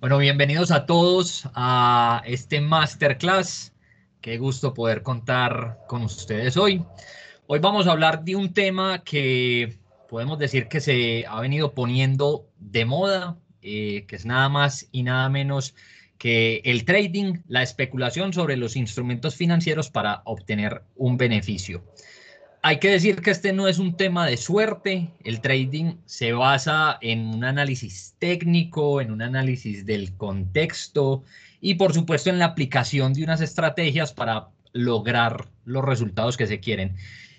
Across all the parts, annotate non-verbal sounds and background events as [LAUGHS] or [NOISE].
Bueno, bienvenidos a todos a este masterclass. Qué gusto poder contar con ustedes hoy. Hoy vamos a hablar de un tema que podemos decir que se ha venido poniendo de moda, eh, que es nada más y nada menos que el trading, la especulación sobre los instrumentos financieros para obtener un beneficio. Hay que decir que este no es un tema de suerte, el trading se basa en un análisis técnico, en un análisis del contexto y por supuesto en la aplicación de unas estrategias para lograr los resultados que se quieren.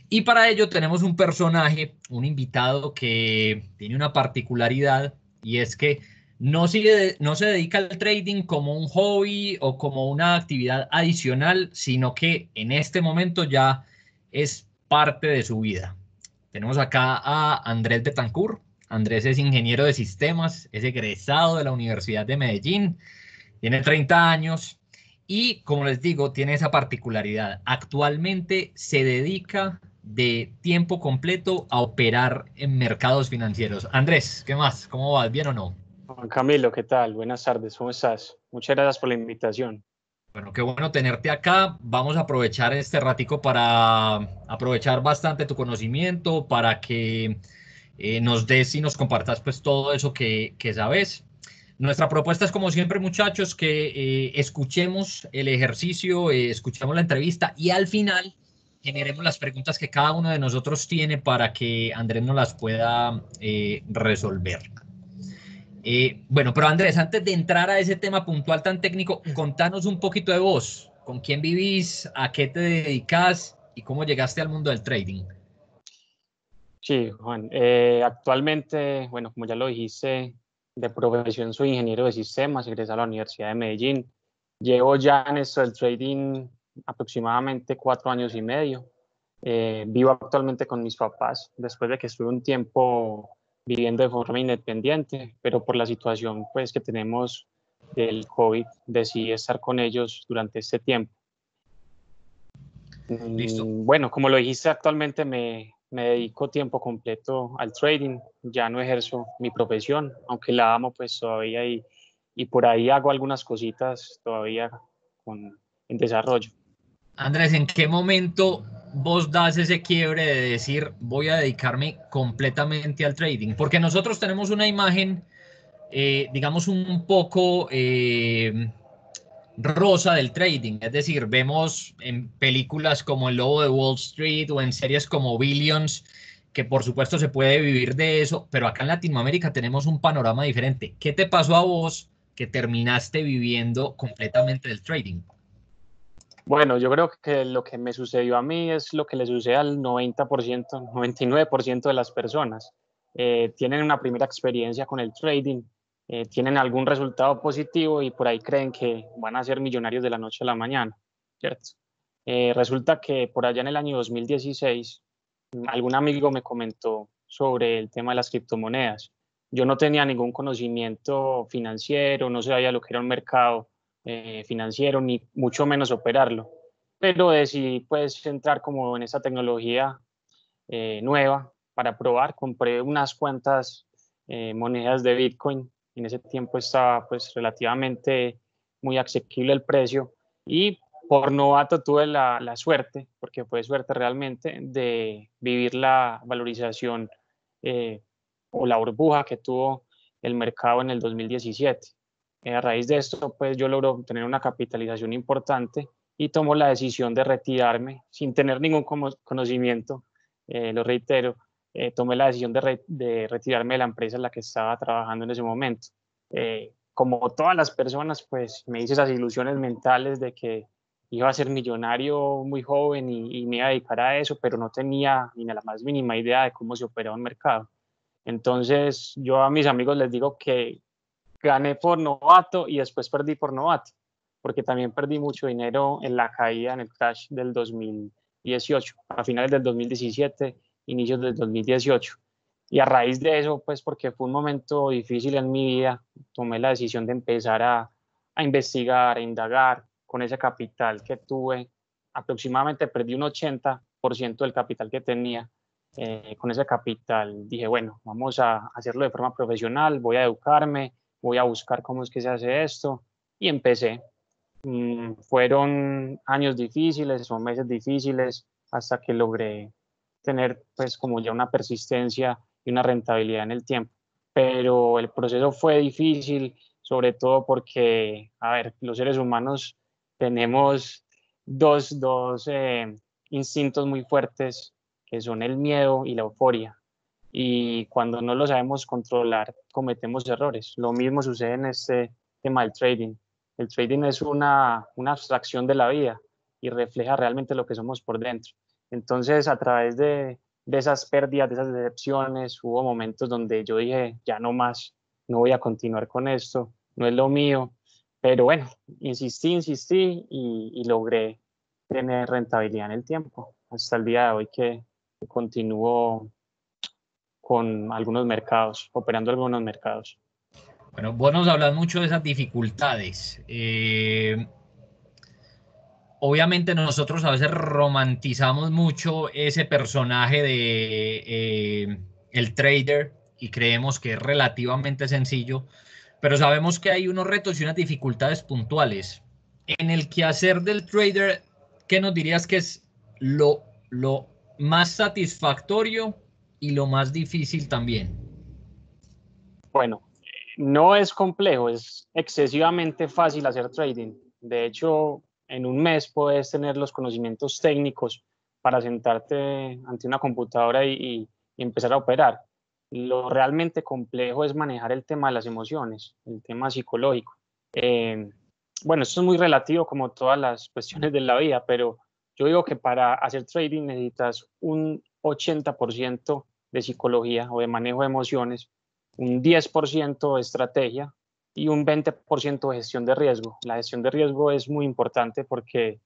Y para ello tenemos un personaje, un invitado que tiene una particularidad y es que no, sigue, no se dedica al trading como un hobby o como una actividad adicional, sino que en este momento ya es parte de su vida. Tenemos acá a Andrés Betancourt. Andrés es ingeniero de sistemas, es egresado de la Universidad de Medellín, tiene 30 años y, como les digo, tiene esa particularidad. Actualmente se dedica de tiempo completo a operar en mercados financieros. Andrés, ¿qué más? ¿Cómo vas? ¿Bien o no? Juan Camilo, ¿qué tal? Buenas tardes, ¿cómo estás? Muchas gracias por la invitación. Bueno, qué bueno tenerte acá. Vamos a aprovechar este ratico para aprovechar bastante tu conocimiento, para que eh, nos des y nos compartas pues todo eso que, sabes. Nuestra propuesta es como siempre muchachos que eh, escuchemos el ejercicio, eh, escuchemos la entrevista y al final generemos las preguntas que cada uno de nosotros tiene para que Andrés nos las pueda resolver. Eh, bueno, pero Andrés, antes de entrar a ese tema puntual tan técnico, contanos un poquito de vos. ¿Con quién vivís? ¿A qué te dedicas? ¿Y cómo llegaste al mundo del trading? Sí, Juan. Eh, actualmente, bueno, como ya lo dijiste, de profesión soy ingeniero de sistemas, egresado a la Universidad de Medellín. Llevo ya en esto del trading aproximadamente cuatro años y medio. Eh, vivo actualmente con mis papás, después de que estuve un tiempo viviendo de forma independiente, pero por la situación pues, que tenemos del COVID, decidí estar con ellos durante este tiempo. Listo. Mm, bueno, como lo dijiste, actualmente me, me dedico tiempo completo al trading, ya no ejerzo mi profesión, aunque la amo pues todavía y, y por ahí hago algunas cositas todavía con, en desarrollo. Andrés, ¿en qué momento vos das ese quiebre de decir voy a dedicarme completamente al trading? Porque nosotros tenemos una imagen, eh, digamos, un poco eh, rosa del trading. Es decir, vemos en películas como El Lobo de Wall Street o en series como Billions, que por supuesto se puede vivir de eso, pero acá en Latinoamérica tenemos un panorama diferente. ¿Qué te pasó a vos que terminaste viviendo completamente del trading? Bueno, yo creo que lo que me sucedió a mí es lo que le sucede al 90%, 99% [LAUGHS] de las personas. Eh, tienen una primera experiencia con el trading, eh, tienen algún resultado positivo y por ahí creen que van a ser millonarios de la noche a la mañana, ¿cierto? Eh, resulta que por allá en el año 2016, algún amigo me comentó sobre el tema de las criptomonedas. Yo no tenía ningún conocimiento financiero, no sabía lo que era un mercado eh, financiero, ni mucho menos operarlo. Pero decidí pues entrar como en esa tecnología eh, nueva para probar. Compré unas cuantas eh, monedas de Bitcoin. En ese tiempo estaba pues relativamente muy asequible el precio y por novato tuve la, la, suerte, porque fue suerte realmente, de vivir la valorización o la burbuja que tuvo el mercado en el 2017. Eh, a raíz de esto, pues yo logro tener una capitalización importante y tomo la decisión de retirarme sin tener ningún conocimiento, eh, lo reitero, eh, tomé la decisión de, retirarme de la empresa en la que estaba trabajando en ese momento. como todas las personas, pues me hice esas ilusiones mentales de que iba a ser millonario muy joven y, me iba a dedicar a eso, pero no tenía ni la más mínima idea de cómo se operaba un mercado. Entonces yo a mis amigos les digo que gané por novato y después perdí por novato, porque también perdí mucho dinero en la caída, en el crash del 2018, a finales del 2017, inicios del 2018. Y a raíz de eso, pues porque fue un momento difícil en mi vida, tomé la decisión de empezar a, a investigar, a indagar con ese capital que tuve. Aproximadamente perdí un 80% del capital que tenía. Eh, con ese capital dije, bueno, vamos a hacerlo de forma profesional, voy a educarme, voy a buscar cómo es que se hace esto y empecé. Mm, fueron años difíciles o meses difíciles hasta que logré tener pues como ya una persistencia y una rentabilidad en el tiempo. Pero el proceso fue difícil, sobre todo porque, a ver, los seres humanos tenemos dos, dos eh, instintos muy fuertes que son el miedo y la euforia. Y cuando no lo sabemos controlar, cometemos errores. Lo mismo sucede en este tema del trading. El trading es una, una abstracción de la vida y refleja realmente lo que somos por dentro. Entonces, a través de, de esas pérdidas, de esas decepciones, hubo momentos donde yo dije, ya no más, no voy a continuar con esto, no es lo mío. Pero bueno, insistí, insistí y, y logré tener rentabilidad en el tiempo. Hasta el día de hoy que continúo con algunos mercados, operando algunos mercados. Bueno, vos nos hablas mucho de esas dificultades. Eh, obviamente nosotros a veces romantizamos mucho ese personaje de eh, el trader y creemos que es relativamente sencillo, pero sabemos que hay unos retos y unas dificultades puntuales. En el quehacer del trader, ¿qué nos dirías que es lo, lo más satisfactorio y lo más difícil también? Bueno, no es complejo, es excesivamente fácil hacer trading. De hecho, en un mes puedes tener los conocimientos técnicos para sentarte ante una computadora y, empezar a operar. Lo realmente complejo es manejar el tema de las emociones, el tema psicológico. Eh, bueno, esto es muy relativo como todas las cuestiones de la vida, pero yo digo que para hacer trading necesitas un 80% de psicología o de manejo de emociones, un 10% de estrategia y un 20% de gestión de riesgo. La gestión de riesgo es muy importante porque,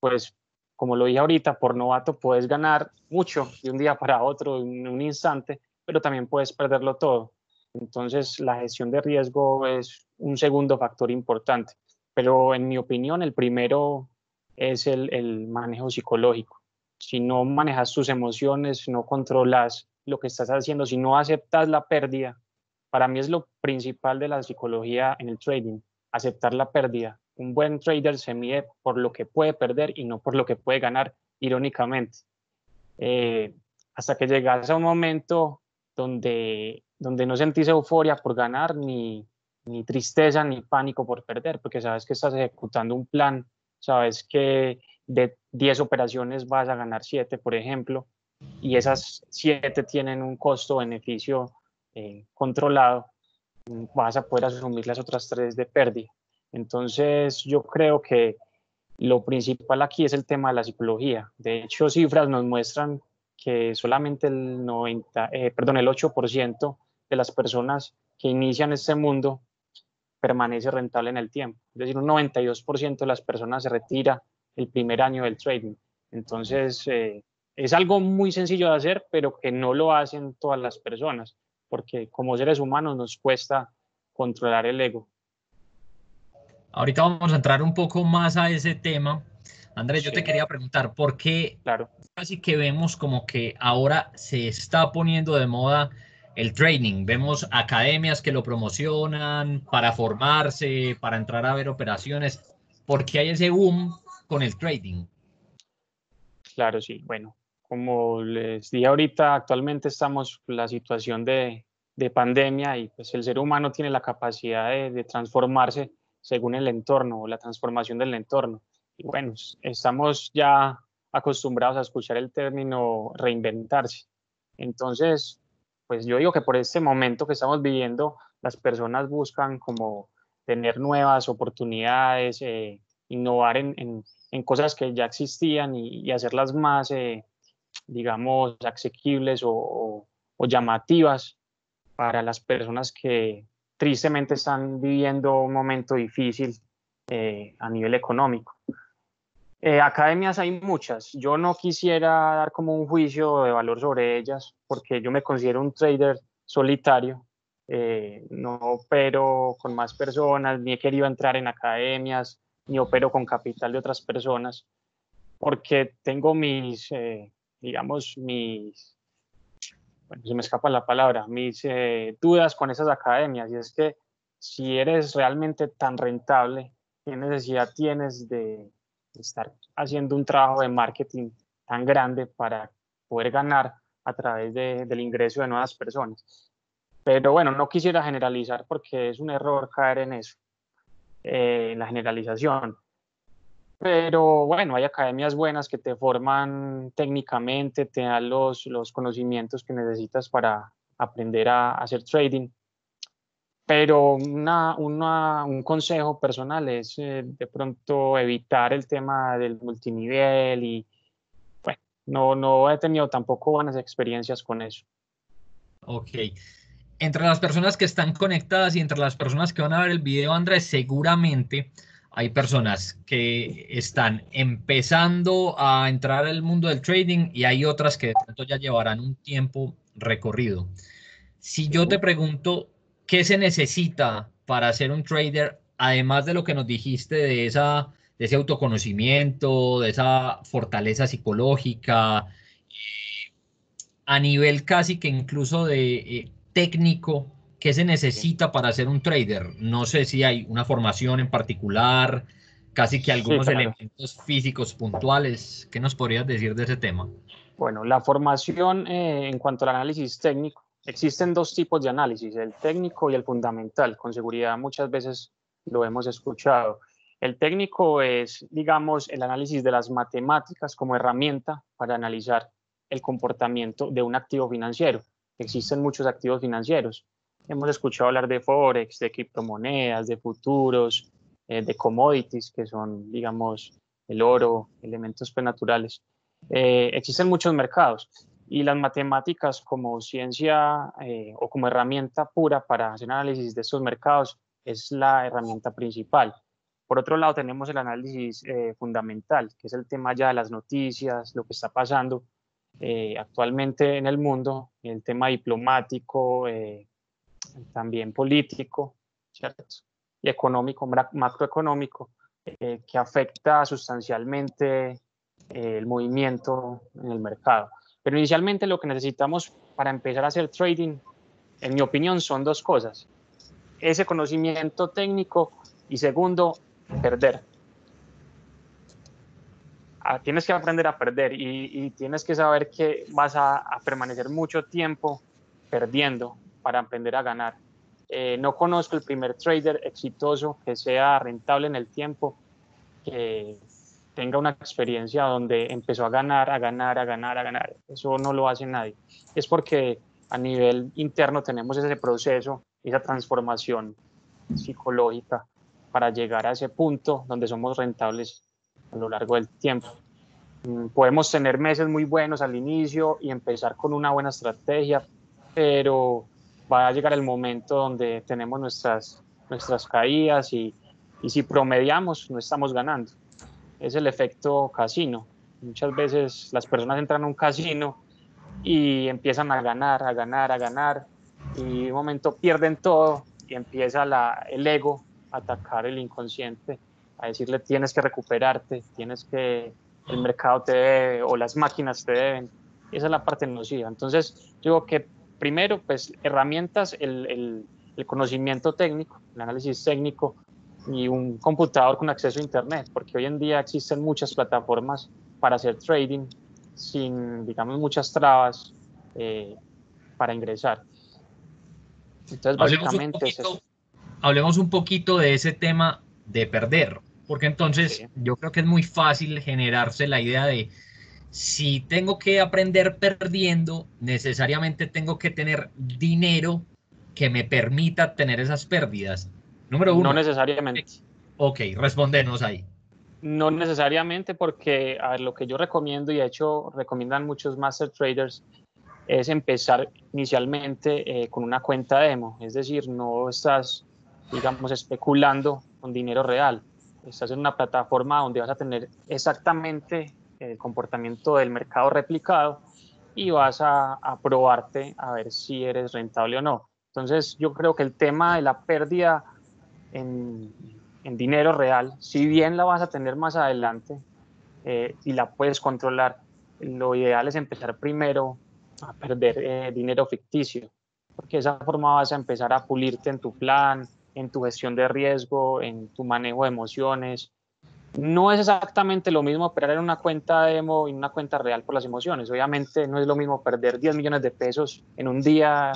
pues, como lo dije ahorita, por novato puedes ganar mucho de un día para otro, en un instante, pero también puedes perderlo todo. Entonces, la gestión de riesgo es un segundo factor importante. Pero en mi opinión, el primero es el, el manejo psicológico. Si no manejas tus emociones, no controlas lo que estás haciendo, si no aceptas la pérdida, para mí es lo principal de la psicología en el trading, aceptar la pérdida. Un buen trader se mide por lo que puede perder y no por lo que puede ganar, irónicamente. Eh, hasta que llegas a un momento donde, donde no sentís euforia por ganar, ni, ni tristeza, ni pánico por perder, porque sabes que estás ejecutando un plan, sabes que de 10 operaciones vas a ganar 7, por ejemplo, y esas 7 tienen un costo-beneficio eh, controlado, vas a poder asumir las otras tres de pérdida. Entonces, yo creo que lo principal aquí es el tema de la psicología. De hecho, cifras nos muestran que solamente el 90, eh, perdón, el 8% de las personas que inician este mundo permanece rentable en el tiempo. Es decir, un 92% de las personas se retira el primer año del trading. Entonces, eh, es algo muy sencillo de hacer, pero que no lo hacen todas las personas porque como seres humanos nos cuesta controlar el ego. Ahorita vamos a entrar un poco más a ese tema. Andrés, yo te quería preguntar, ¿por qué claro. casi que vemos como que ahora se está poniendo de moda el training? Vemos academias que lo promocionan para formarse, para entrar a ver operaciones. ¿Por qué hay ese boom con el trading? Claro, sí. Bueno, como les dije ahorita, actualmente estamos en la situación de, de, pandemia y pues el ser humano tiene la capacidad de, de, transformarse según el entorno o la transformación del entorno. Y bueno, estamos ya acostumbrados a escuchar el término reinventarse. Entonces, pues yo digo que por este momento que estamos viviendo, las personas buscan como tener nuevas oportunidades, eh, innovar en, en, en, cosas que ya existían y, hacerlas más eh, digamos, asequibles o, llamativas para las personas que tristemente están viviendo un momento difícil eh, a nivel económico. Eh, academias hay muchas. Yo no quisiera dar como un juicio de valor sobre ellas porque yo me considero un trader solitario. No opero con más personas, ni he querido entrar en academias, ni opero con capital de otras personas, porque tengo mis, digamos, mis, bueno, se me escapa la palabra, mis eh, dudas con esas academias. Y es que si eres realmente tan rentable, qué necesidad tienes de estar haciendo un trabajo de marketing tan grande para poder ganar a través del ingreso de nuevas personas. Pero bueno, no quisiera generalizar porque es un error caer en eso, eh, la generalización. Pero bueno, hay academias buenas que te forman técnicamente, te dan los, los conocimientos que necesitas para aprender a, hacer trading. Pero una, una, un consejo personal es eh, de pronto evitar el tema del multinivel y bueno, no, no he tenido tampoco buenas experiencias con eso. Ok. Entre las personas que están conectadas y entre las personas que van a ver el video, Andrés, seguramente hay personas que están empezando a entrar al mundo del trading y hay otras que de pronto ya llevarán un tiempo recorrido. Si yo te pregunto, ¿qué se necesita para ser un trader, además de lo que nos dijiste de, esa, de ese autoconocimiento, de esa fortaleza psicológica, eh, a nivel casi que incluso de eh, técnico, ¿Qué se necesita para ser un trader? No sé si hay una formación en particular, casi que algunos elementos físicos puntuales. ¿Qué nos podrías decir de ese tema? Bueno, la formación eh, en cuanto al análisis técnico, existen dos tipos de análisis, el técnico y el fundamental. Con seguridad muchas veces lo hemos escuchado. El técnico es, digamos, el análisis de las matemáticas como herramienta para analizar el comportamiento de un activo financiero. Existen muchos activos financieros hemos escuchado hablar de Forex, de criptomonedas, de futuros, eh, de commodities, que son, digamos, el oro, elementos naturales. Eh, existen muchos mercados y las matemáticas como ciencia eh, o como herramienta pura para hacer análisis de estos mercados es la herramienta principal. Por otro lado, tenemos el análisis fundamental, que es el tema ya de las noticias, lo que está pasando actualmente en el mundo, el tema diplomático, también político. Y económico, macroeconómico, eh, que afecta sustancialmente eh, el movimiento en el mercado. Pero inicialmente lo que necesitamos para empezar a hacer trading, en mi opinión, son dos cosas. Ese conocimiento técnico y segundo, perder. Ah, tienes que aprender a perder y, tienes que saber que vas a permanecer mucho tiempo perdiendo para aprender a ganar. Eh, no conozco el primer trader exitoso que sea rentable en el tiempo, que tenga una experiencia donde empezó a ganar, a ganar, a ganar, a ganar. Eso no lo hace nadie. Es porque a nivel interno tenemos ese proceso, esa transformación psicológica para llegar a ese punto donde somos rentables a lo largo del tiempo. Mm, podemos tener meses muy buenos al inicio y empezar con una buena estrategia, pero va a llegar el momento donde tenemos nuestras, nuestras caídas y, y si promediamos no estamos ganando. Es el efecto casino. Muchas veces las personas entran a un casino y empiezan a ganar, a ganar, a ganar y en un momento pierden todo y empieza la, el ego a atacar el inconsciente, a decirle tienes que recuperarte, tienes que, el mercado te debe o las máquinas te deben. Esa es la parte nociva. Entonces, creo que primero, pues herramientas, el, conocimiento técnico, el análisis técnico y un computador con acceso a Internet, porque hoy en día existen muchas plataformas para hacer trading sin, digamos, muchas trabas eh, para ingresar. Entonces, básicamente Hablemos un poquito de ese tema de perder, porque entonces yo creo que es muy fácil generarse la idea de si tengo que aprender perdiendo, necesariamente tengo que tener dinero que me permita tener esas pérdidas. Número uno. No necesariamente. Ok, respóndenos ahí. No necesariamente porque, a ver, lo que yo recomiendo y de hecho recomiendan muchos master traders es empezar inicialmente eh, con una cuenta demo, es decir, no estás, digamos, especulando con dinero real, estás en una plataforma donde vas a tener exactamente el comportamiento del mercado replicado y vas a, probarte a ver si eres rentable o no. Entonces yo creo que el tema de la pérdida en, dinero real, si bien la vas a tener más adelante eh, y la puedes controlar, lo ideal es empezar primero a perder eh, dinero ficticio, porque de esa forma vas a empezar a pulirte en tu plan, en tu gestión de riesgo, en tu manejo de emociones. No es exactamente lo mismo operar en una cuenta demo y en una cuenta real por las emociones. Obviamente no es lo mismo perder 10 millones de pesos en un día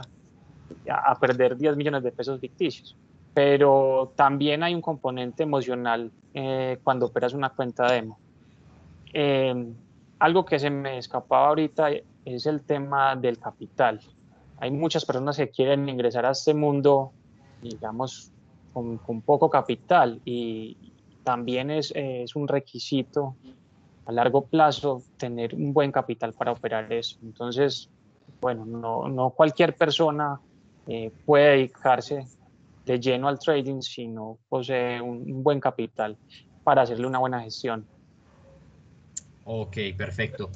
a perder 10 millones de pesos ficticios. Pero también hay un componente emocional eh, cuando operas una cuenta demo. Eh, algo que se me escapaba ahorita es el tema del capital. Hay muchas personas que quieren ingresar a este mundo, digamos, con, poco capital y también es, es, un requisito a largo plazo tener un buen capital para operar eso. Entonces, bueno, no, no cualquier persona eh, puede dedicarse de lleno al trading si no posee un, buen capital para hacerle una buena gestión. Ok, perfecto.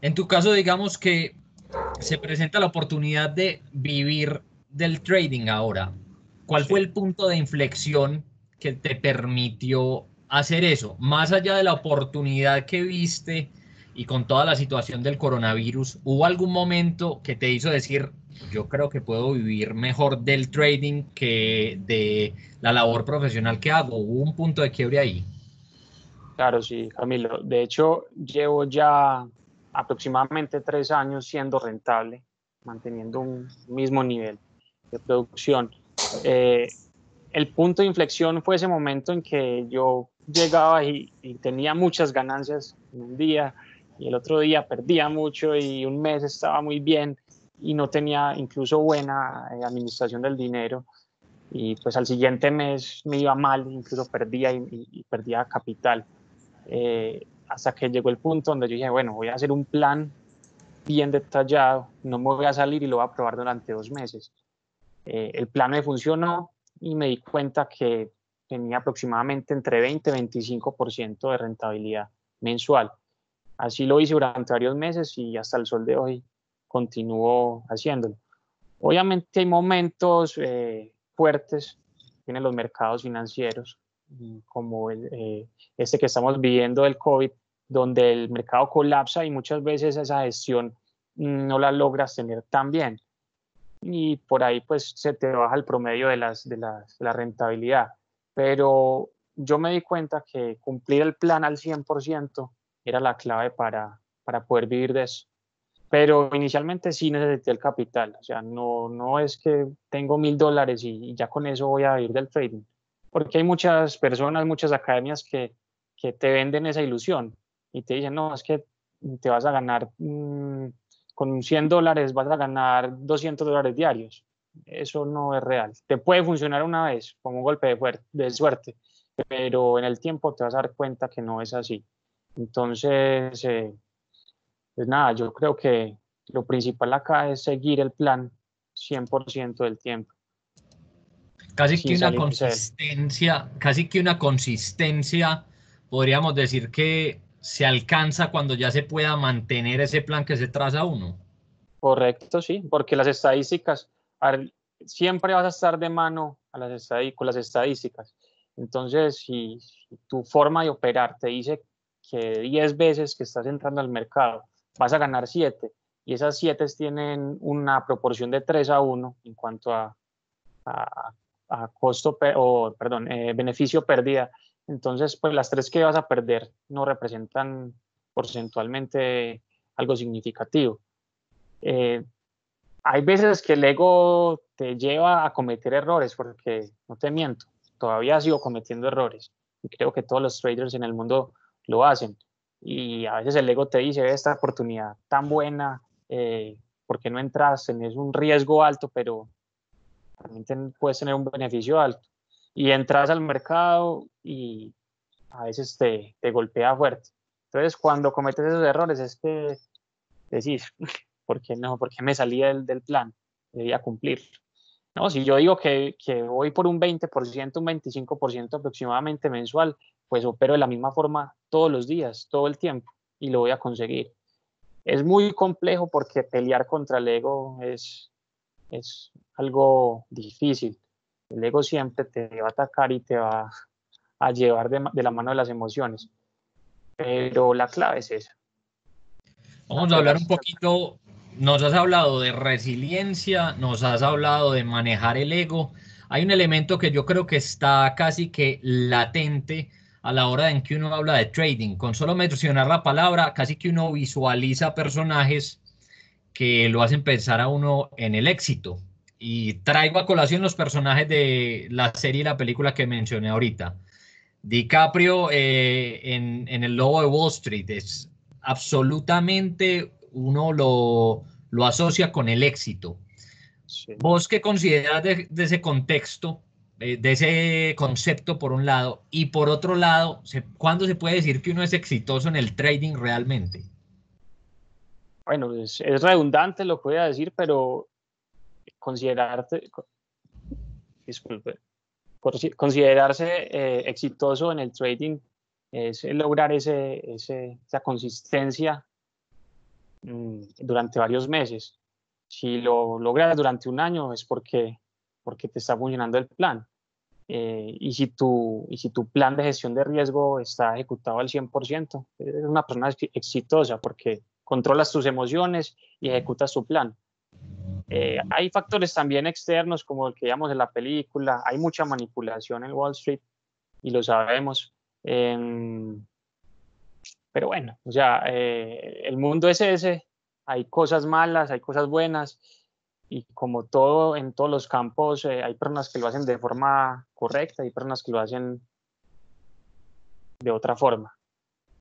En tu caso, digamos que se presenta la oportunidad de vivir del trading ahora. ¿Cuál fue el punto de inflexión que te permitió hacer eso? Más allá de la oportunidad que viste y con toda la situación del coronavirus, ¿hubo algún momento que te hizo decir, yo creo que puedo vivir mejor del trading que de la labor profesional que hago? ¿Hubo un punto de quiebre ahí? Claro, sí, Camilo. De hecho, llevo ya aproximadamente tres años siendo rentable, manteniendo un mismo nivel de producción. Eh, el punto de inflexión fue ese momento en que yo llegaba y, y tenía muchas ganancias en un día, y el otro día perdía mucho y un mes estaba muy bien y no tenía incluso buena eh, administración del dinero y pues al siguiente mes me iba mal, incluso perdía y, perdía capital. Eh, hasta que llegó el punto donde yo dije, bueno, voy a hacer un plan bien detallado, no me voy a salir y lo voy a probar durante dos meses. Eh, el plan me funcionó y me di cuenta que tenía aproximadamente entre 20 y 25% de rentabilidad mensual. Así lo hice durante varios meses y hasta el sol de hoy continúo haciéndolo. Obviamente hay momentos eh, fuertes en los mercados financieros, mm, como el, eh, este que estamos viviendo del COVID, donde el mercado colapsa y muchas veces esa gestión no la logras tener tan bien. Y por ahí pues se te baja el promedio de, las, de, las, de la rentabilidad. Pero yo me di cuenta que cumplir el plan al 100% era la clave para, para poder vivir de eso. Pero inicialmente sí necesité el capital, o sea, no, no es que tengo mil dólares y, ya con eso voy a vivir del trading, porque hay muchas personas, muchas academias que, que te venden esa ilusión y te dicen, no, es que te vas a ganar, mm, con 100 dólares vas a ganar 200 dólares diarios. Eso no es real. Te puede funcionar una vez como un golpe de, de suerte, pero en el tiempo te vas a dar cuenta que no es así. Entonces, eh, pues nada, yo creo que lo principal acá es seguir el plan 100% del tiempo. Casi que una consistencia, casi que una consistencia, podríamos decir que se alcanza cuando ya se pueda mantener ese plan que se traza uno. Correcto, sí, porque las estadísticas, siempre vas a estar de mano a las con las estadísticas. Entonces, si, tu forma de operar te dice que 10 veces que estás entrando al mercado vas a ganar 7 y esas 7 tienen una proporción de 3 a 1 en cuanto a, a, costo o perdón, eh, beneficio pérdida. Entonces, pues las tres que vas a perder no representan porcentualmente algo significativo. Eh, hay veces que el ego te lleva a cometer errores, porque no te miento, todavía sigo cometiendo errores. Y creo que todos los traders en el mundo lo hacen. Y a veces el ego te dice, esta oportunidad tan buena, eh, ¿por qué no entras? Es un riesgo alto, pero también puedes tener un beneficio alto. Y entras al mercado y a veces te, te golpea fuerte. Entonces, cuando cometes esos errores es que decís, [LAUGHS] ¿por qué no? ¿Por qué me salí del, del plan? Debía cumplir. No, si yo digo que, que voy por un 20%, un 25% aproximadamente mensual, pues opero de la misma forma todos los días, todo el tiempo, y lo voy a conseguir. Es muy complejo porque pelear contra el ego es, es algo difícil. El ego siempre te va a atacar y te va a llevar de, la mano de las emociones. Pero la clave es esa. Vamos a hablar un poquito nos has hablado de resiliencia, nos has hablado de manejar el ego. hay un elemento que yo creo que está casi que latente a la hora en que uno habla de trading. Con solo mencionar la palabra, casi que uno visualiza personajes que lo hacen pensar a uno en el éxito. Y traigo a colación los personajes de la serie y la película que mencioné ahorita. DiCaprio eh, en, el Lobo de Wall Street es absolutamente uno lo, lo asocia con el éxito. ¿Vos qué consideras de, ese contexto, eh, de ese concepto por un lado? Y por otro lado, ¿cuándo se puede decir que uno es exitoso en el trading realmente? Bueno, es, redundante lo que voy a decir, pero considerarte, disculpe, considerarse eh, exitoso en el trading es lograr ese, esa consistencia mm, durante varios meses. Si lo logras durante un año es porque, porque te está funcionando el plan. Eh, y, si tu, y si tu plan de gestión de riesgo está ejecutado al 100%, eres una persona exitosa porque controlas tus emociones y ejecutas tu plan. Eh, hay factores también externos como el que llamamos en la película, hay mucha manipulación en Wall Street y lo sabemos. Em, pero bueno, o sea, eh, el mundo es ese, hay cosas malas, hay cosas buenas y como todo en todos los campos, eh, hay personas que lo hacen de forma correcta y personas que lo hacen de otra forma.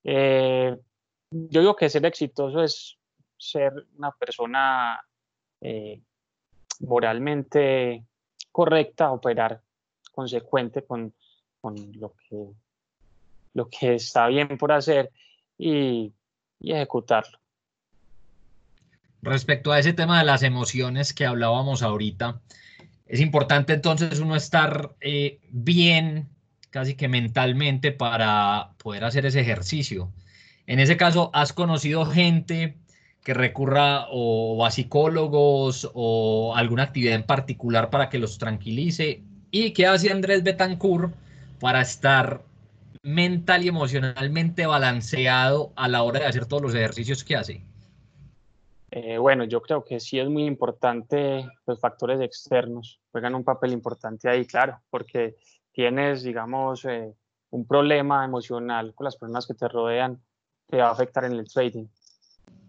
yo digo que ser exitoso es ser una persona eh, moralmente correcta, operar consecuente con, lo, que, lo que está bien por hacer y, ejecutarlo. Respecto a ese tema de las emociones que hablábamos ahorita, es importante entonces uno estar eh, bien, casi que mentalmente, para poder hacer ese ejercicio. En ese caso, ¿has conocido gente que recurra o a psicólogos o alguna actividad en particular para que los tranquilice. ¿Y qué hace Andrés Betancourt para estar mental y emocionalmente balanceado a la hora de hacer todos los ejercicios que hace? Eh, bueno, yo creo que sí es muy importante los factores externos, juegan un papel importante ahí, claro, porque tienes, digamos, eh, un problema emocional con las personas que te rodean, te va a afectar en el trading.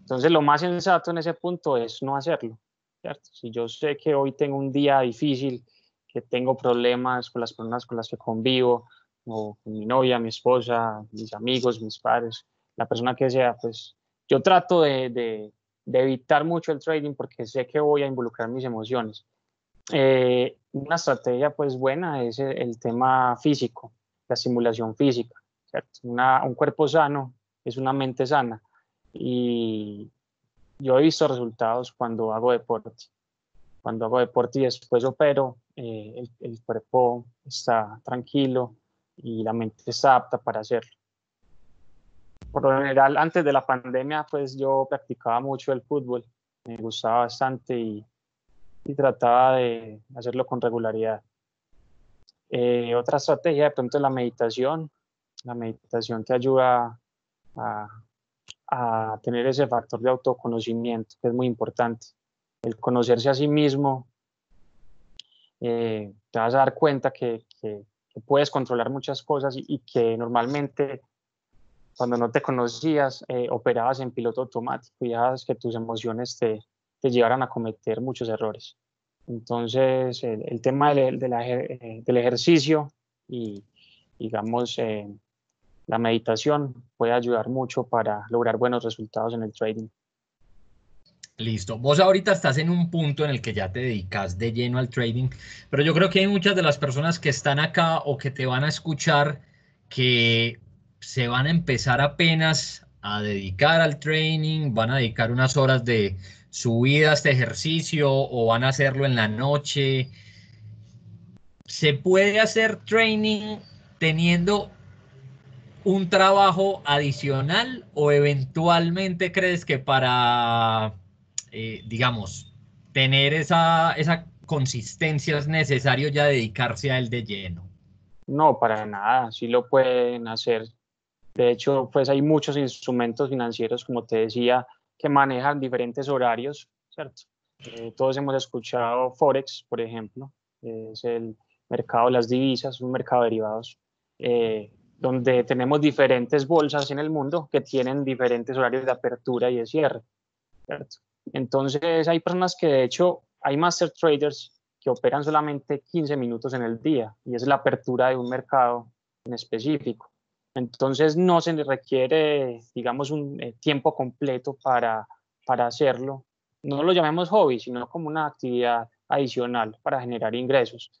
Entonces, lo más sensato en ese punto es no hacerlo. ¿cierto? Si yo sé que hoy tengo un día difícil, que tengo problemas con las personas con las que convivo, o con mi novia, mi esposa, mis amigos, mis padres, la persona que sea, pues yo trato de, de, evitar mucho el trading porque sé que voy a involucrar mis emociones. Eh, una estrategia pues buena es el, tema físico, la simulación física. ¿cierto? un cuerpo sano es una mente sana y yo he visto resultados cuando hago deporte. Cuando hago deporte y después opero, eh, el, cuerpo está tranquilo y la mente está apta para hacerlo. Por lo general, antes de la pandemia, pues yo practicaba mucho el fútbol, me gustaba bastante y, y trataba de hacerlo con regularidad. Eh, otra estrategia de pronto es la meditación. La meditación te ayuda a, a tener ese factor de autoconocimiento, que es muy importante. El conocerse a sí mismo, eh, te vas a dar cuenta que, que, puedes controlar muchas cosas y, que normalmente cuando no te conocías eh, operabas en piloto automático y dejabas que tus emociones te, te llevaran a cometer muchos errores. Entonces, el, tema del, eh, del, ejercicio y, digamos, la meditación puede ayudar mucho para lograr buenos resultados en el trading. Listo. Vos ahorita estás en un punto en el que ya te dedicas de lleno al trading, pero yo creo que hay muchas de las personas que están acá o que te van a escuchar que se van a empezar apenas a dedicar al training, van a dedicar unas horas de su vida a este ejercicio o van a hacerlo en la noche. ¿Se puede hacer training teniendo un trabajo adicional o eventualmente crees que para, eh, digamos, tener esa, esa consistencia es necesario ya dedicarse a él de lleno? No, para nada, sí lo pueden hacer. De hecho, pues hay muchos instrumentos financieros, como te decía, que manejan diferentes horarios, ¿cierto? Eh, todos hemos escuchado Forex, por ejemplo, es el, mercado de las divisas, un mercado de derivados, eh, donde tenemos diferentes bolsas en el mundo que tienen diferentes horarios de apertura y de cierre. Entonces hay personas que de hecho, hay master traders que operan solamente 15 minutos en el día y es la apertura de un mercado en específico. Entonces no se requiere, digamos, un eh, tiempo completo para, para hacerlo. No lo llamemos hobby, sino como una actividad adicional para generar ingresos.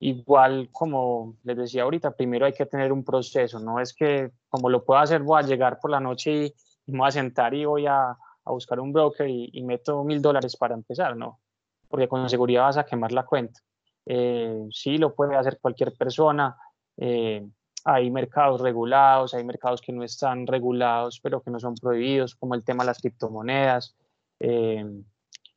Igual como les decía ahorita, primero hay que tener un proceso, no es que como lo puedo hacer, voy a llegar por la noche y, me voy a sentar y voy a, a buscar un broker y, meto mil dólares para empezar, no, porque con seguridad vas a quemar la cuenta. Eh, sí, lo puede hacer cualquier persona. Eh, hay mercados regulados, hay mercados que no están regulados, pero que no son prohibidos, como el tema de las criptomonedas. Eh,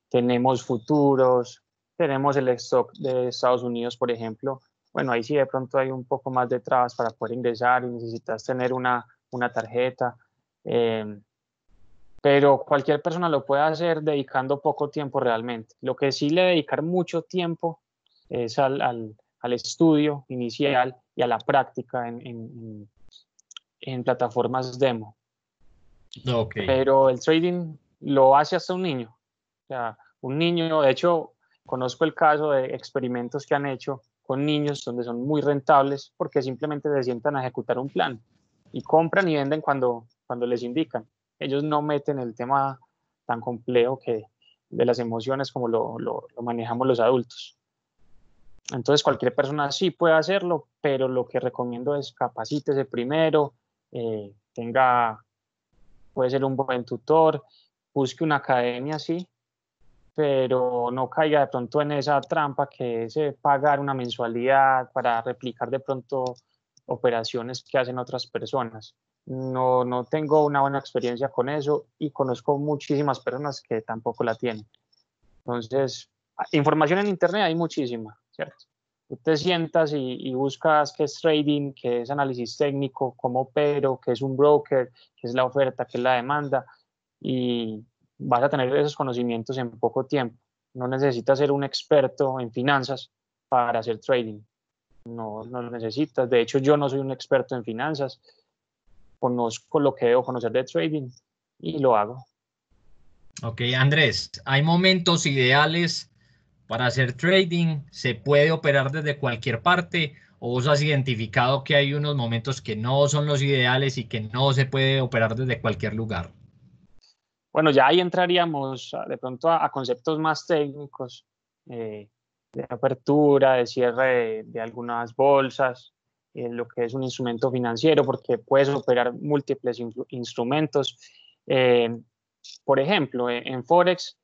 tenemos futuros, tenemos el stock de Estados Unidos, por ejemplo. Bueno, ahí sí de pronto hay un poco más de trabas para poder ingresar y necesitas tener una, una tarjeta. Eh, pero cualquier persona lo puede hacer dedicando poco tiempo realmente. Lo que sí le dedicar mucho tiempo es al, al, al estudio inicial y a la práctica en, en, en plataformas demo. Okay. Pero el trading lo hace hasta un niño. O sea, un niño, de hecho, Conozco el caso de experimentos que han hecho con niños donde son muy rentables porque simplemente se sientan a ejecutar un plan y compran y venden cuando, cuando les indican. Ellos no meten el tema tan complejo que de las emociones como lo, lo, manejamos los adultos. Entonces cualquier persona sí puede hacerlo, pero lo que recomiendo es capacítese primero, eh, tenga, puede ser un buen tutor, busque una academia así, pero no caiga de pronto en esa trampa que es eh, pagar una mensualidad para replicar de pronto operaciones que hacen otras personas. No, no tengo una buena experiencia con eso y conozco muchísimas personas que tampoco la tienen. Entonces, información en Internet hay muchísima, ¿cierto? Tú te sientas y, y buscas qué es trading, qué es análisis técnico, cómo opero, qué es un broker, qué es la oferta, qué es la demanda y vas a tener esos conocimientos en poco tiempo. No necesitas ser un experto en finanzas para hacer trading. No, no lo necesitas. De hecho, yo no soy un experto en finanzas. Conozco lo que debo conocer de trading y lo hago. Ok, Andrés, ¿hay momentos ideales para hacer trading? ¿Se puede operar desde cualquier parte? ¿O vos has identificado que hay unos momentos que no son los ideales y que no se puede operar desde cualquier lugar? Bueno, ya ahí entraríamos de pronto a, conceptos más técnicos eh, de apertura, de cierre de, algunas bolsas, en lo que es un instrumento financiero, porque puedes operar múltiples instrumentos. Eh, por ejemplo, en Forex,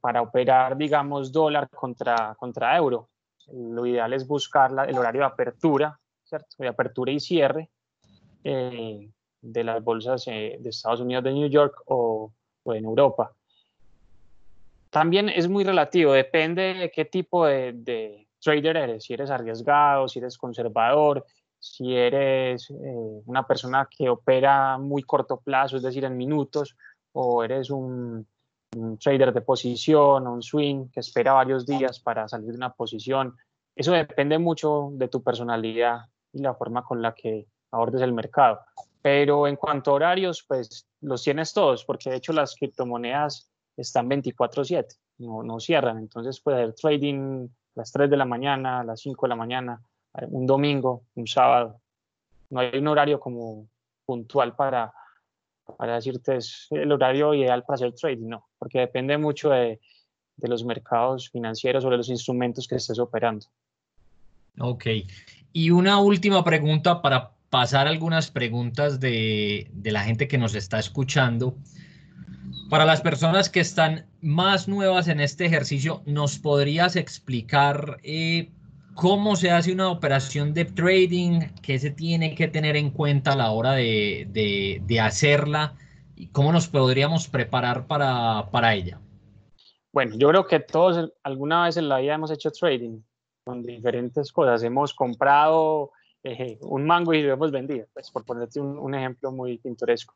para operar, digamos, dólar contra, contra euro, lo ideal es buscar el horario de apertura, ¿cierto? De apertura y cierre eh, de las bolsas de Estados Unidos de New York o, o en Europa. También es muy relativo, depende de qué tipo de, trader eres, si eres arriesgado, si eres conservador, si eres eh, una persona que opera muy corto plazo, es decir, en minutos, o eres un, trader de posición o un swing que espera varios días para salir de una posición. Eso depende mucho de tu personalidad y la forma con la que abordes el mercado. Pero en cuanto a horarios, pues los tienes todos, porque de hecho las criptomonedas están 24/7, no, no cierran. Entonces puede haber trading a las 3 de la mañana, a las 5 de la mañana, un domingo, un sábado. No hay un horario como puntual para, para decirte es el horario ideal para hacer trading, no, porque depende mucho de, de los mercados financieros o de los instrumentos que estés operando. Ok. Y una última pregunta para pasar algunas preguntas de, la gente que nos está escuchando. Para las personas que están más nuevas en este ejercicio, ¿nos podrías explicar eh, cómo se hace una operación de trading? ¿Qué se tiene que tener en cuenta a la hora de, hacerla? ¿Y cómo nos podríamos preparar para, para ella? Bueno, yo creo que todos alguna vez en la vida hemos hecho trading con diferentes cosas. Hemos comprado eh, un mango y lo hemos vendido, pues por ponerte un, ejemplo muy pintoresco.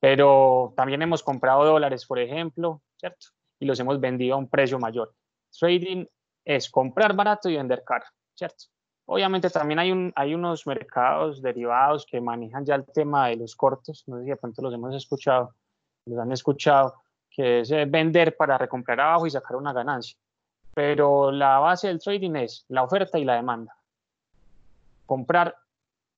Pero también hemos comprado dólares, por ejemplo, ¿cierto? Y los hemos vendido a un precio mayor. Trading es comprar barato y vender caro. ¿cierto? Obviamente también hay, un, hay unos mercados derivados que manejan ya el tema de los cortos, no sé si de pronto los hemos escuchado, los han escuchado, que es eh, vender para recomprar abajo y sacar una ganancia. Pero la base del trading es la oferta y la demanda. Comprar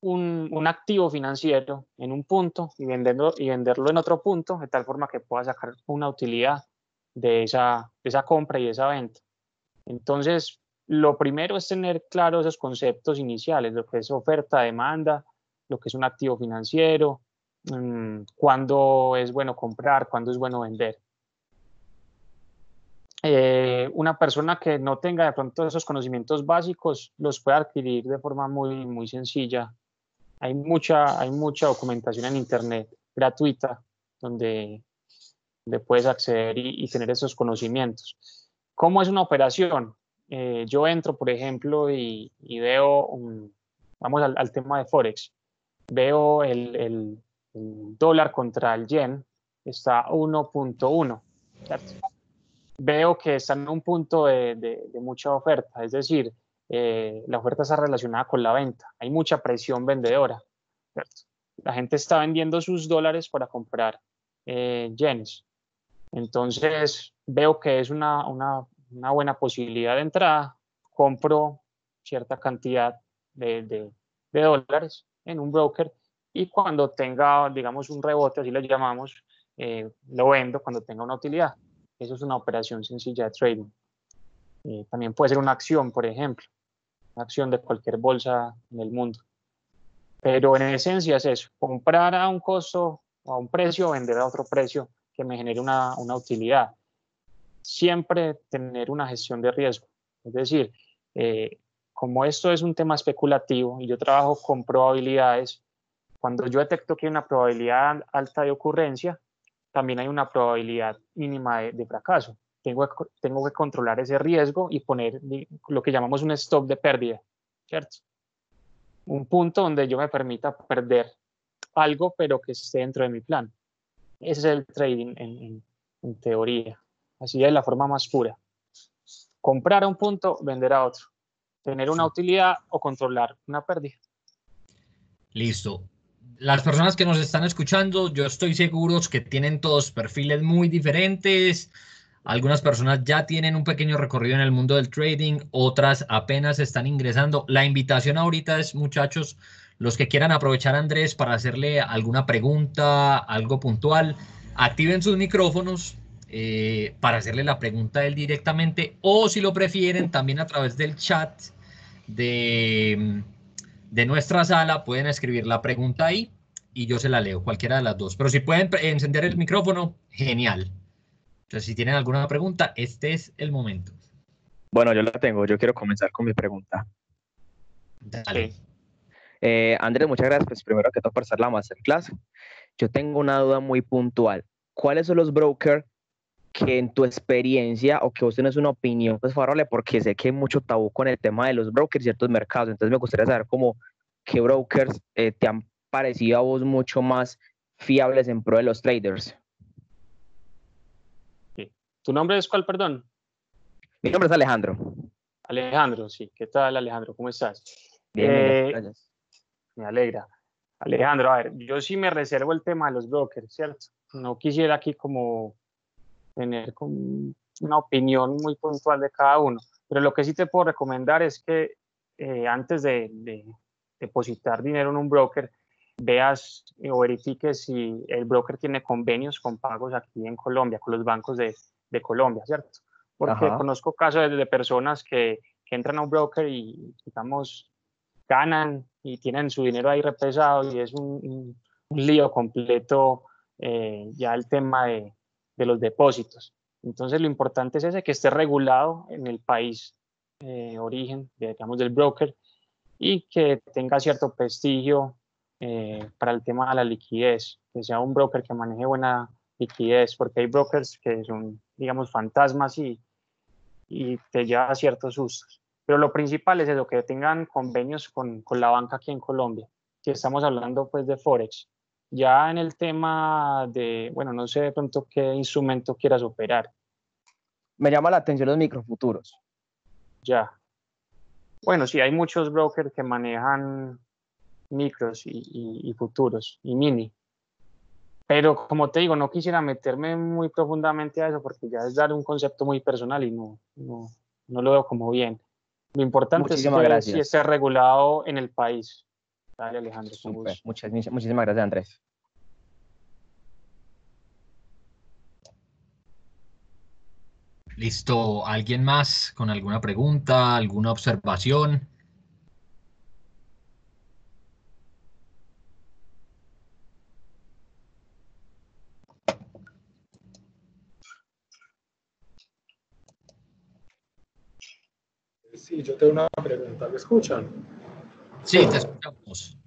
un, un activo financiero en un punto y venderlo, y venderlo en otro punto, de tal forma que pueda sacar una utilidad de esa, esa compra y esa venta. Entonces, lo primero es tener claros esos conceptos iniciales, lo que es oferta, demanda, lo que es un activo financiero, mmm, cuándo es bueno comprar, cuándo es bueno vender. Eh, una persona que no tenga de pronto esos conocimientos básicos los puede adquirir de forma muy, muy sencilla. Hay mucha, hay mucha documentación en Internet gratuita donde, donde puedes acceder y, y tener esos conocimientos. ¿Cómo es una operación? eh, yo entro, por ejemplo, y, y veo, un, vamos al, al, tema de Forex, veo el, el, el, dólar contra el yen, está 1.1, Veo que está en un punto de, de, de mucha oferta, es decir, eh, la oferta está relacionada con la venta, hay mucha presión vendedora, ¿cierto? La gente está vendiendo sus dólares para comprar eh, yenes. Entonces, veo que es una, una, una buena posibilidad de entrada, compro cierta cantidad de, de, de, dólares en un broker y cuando tenga, digamos, un rebote, así lo llamamos, eh, lo vendo cuando tenga una utilidad. Eso es una operación sencilla de trading. Eh, también puede ser una acción, por ejemplo, una acción de cualquier bolsa en el mundo. Pero en esencia es eso, comprar a un costo o a un precio, vender a otro precio que me genere una, una utilidad siempre tener una gestión de riesgo. Es decir, eh, como esto es un tema especulativo y yo trabajo con probabilidades, cuando yo detecto que hay una probabilidad alta de ocurrencia, también hay una probabilidad mínima de, de fracaso. Tengo, tengo que controlar ese riesgo y poner lo que llamamos un stop de pérdida, ¿cierto? Un punto donde yo me permita perder algo, pero que esté dentro de mi plan. Ese es el trading en, en, en teoría. Así es la forma más pura. Comprar a un punto, vender a otro. Tener una utilidad o controlar una pérdida. Listo. Las personas que nos están escuchando, yo estoy seguro que tienen todos perfiles muy diferentes. Algunas personas ya tienen un pequeño recorrido en el mundo del trading, otras apenas están ingresando. La invitación ahorita es, muchachos, los que quieran aprovechar a Andrés para hacerle alguna pregunta, algo puntual, activen sus micrófonos, eh, para hacerle la pregunta a él directamente o si lo prefieren también a través del chat de, de nuestra sala pueden escribir la pregunta ahí y yo se la leo, cualquiera de las dos. Pero si pueden encender el micrófono, genial. Entonces, si tienen alguna pregunta, este es el momento. Bueno, yo la tengo. Yo quiero comenzar con mi pregunta. Dale. Eh, Andrés, muchas gracias. Pues primero que todo por hacer la masterclass. Yo tengo una duda muy puntual. ¿Cuáles son los brokers que en tu experiencia o que vos tenés una opinión pues favorable porque sé que hay mucho tabú con el tema de los brokers y ciertos mercados, entonces me gustaría saber cómo qué brokers eh, te han parecido a vos mucho más fiables en pro de los traders. Sí. ¿Tu nombre es cuál, perdón? Mi nombre es Alejandro. Alejandro, sí. ¿Qué tal, Alejandro? ¿Cómo estás? Bien, Eh, gracias. Me alegra. Alejandro, a ver, yo sí me reservo el tema de los brokers, ¿cierto? No quisiera aquí como tener una opinión muy puntual de cada uno, pero lo que sí te puedo recomendar es que eh, antes de, de, depositar dinero en un broker, veas o verifiques si el broker tiene convenios con pagos aquí en Colombia, con los bancos de, de Colombia, ¿cierto? Porque Ajá. conozco casos de, de personas que, que entran a un broker y, digamos, ganan y tienen su dinero ahí represado y es un, un, un lío completo eh, ya el tema de, de, los depósitos. Entonces lo importante es ese, que esté regulado en el país eh, origen, digamos, del broker y que tenga cierto prestigio eh, para el tema de la liquidez, que sea un broker que maneje buena liquidez, porque hay brokers que son, digamos, fantasmas y, y te lleva a ciertos sustos. Pero lo principal es eso, que tengan convenios con, con la banca aquí en Colombia, que estamos hablando pues de Forex. Ya en el tema de, bueno, no sé de pronto qué instrumento quieras operar. Me llama la atención los microfuturos. Ya. Bueno, sí, hay muchos brokers que manejan micros y, futuros y mini. Pero como te digo, no quisiera meterme muy profundamente a eso porque ya es dar un concepto muy personal y no, no, no lo veo como bien. Lo importante es que si esté regulado en el país. Dale, Alejandro. Muchas, muchísimas gracias, Andrés. Listo. ¿Alguien más con alguna pregunta, alguna observación? Sí, yo tengo una pregunta. ¿Me escuchan? Sí, te escuchamos.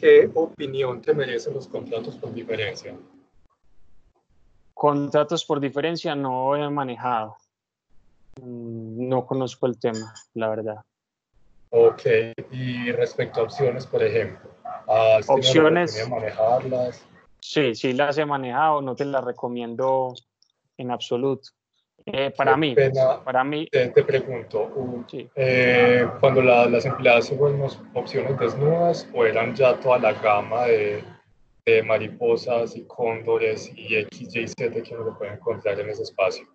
¿Qué opinión te merecen los contratos por diferencia? Contratos por diferencia no he manejado. No conozco el tema, la verdad. Ok, y respecto a opciones, por ejemplo, ¿has opciones manejarlas? Sí, sí las he manejado, no te las recomiendo en absoluto. Eh, para mí, para mí. Te, pregunto, eh, cuando las empleadas fueron opciones desnudas o eran ya toda la gama de, de mariposas y cóndores y X, Y, Z que uno puede encontrar en ese espacio.